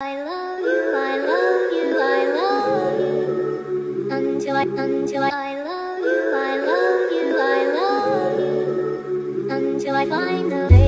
I love you, I love you, I love you. Until I, until I, I love you, I love you, I love you. Until I find the way.